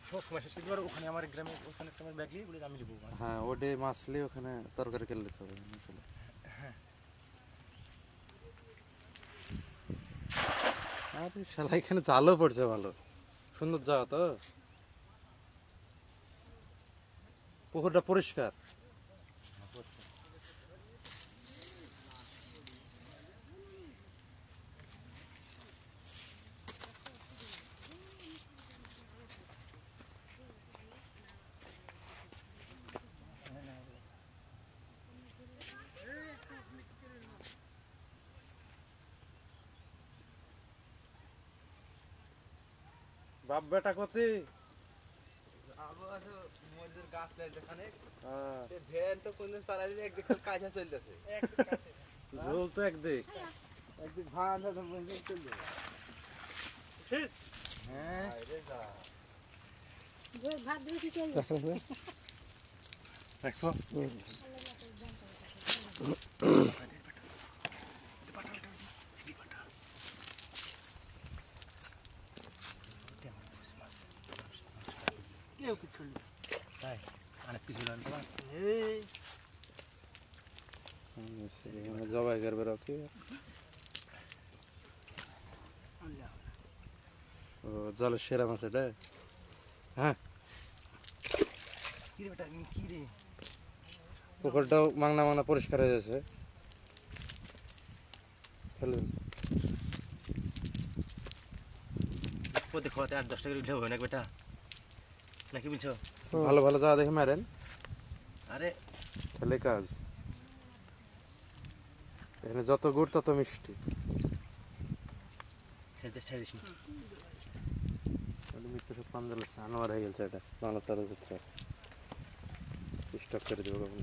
সব হ্যাঁ এখানে জালও পড়ছে ভালো। সুন্দর জায়গা তো। পুকুরটা পরিষ্কার বাপ বেটা কতি আবু আছে মজুর গাছ নাই যেখানে হ্যাঁ, সে ভ্যান তো কোন তারা দিলে একদিক থেকে কাজে চলতেছে। ঝোল তো একদিক। একদিক ভান চলবে হ্যাঁ। ভাত কেউ কিছু নেই। তাই? আনাজ কিছু লাগবে না এই। এখানে জবাই করবে রাখি ও জলের সেরা মাছ এটা? হ্যাঁ। পুকুরটাও মাংনা মাংনা পরিষ্কার হয়ে যাচ্ছে ফেলুন। প্রতি খাওয়াতে আট দশ টাকা উঠলে হবে না বেটা? নাকি বলছো ভালো ভালো জায়গা দেখে মারেন। আরে। ছেলে কাজ। এখানে যত গুড় তত মিষ্টি। ছেড়ে ছাড়িস না? মিত্র সব পাঞ্জাল আনোয়ার হয়ে গেছে এটা। বাংলা চলচ্চিত্র স্টক করে দেবো কখন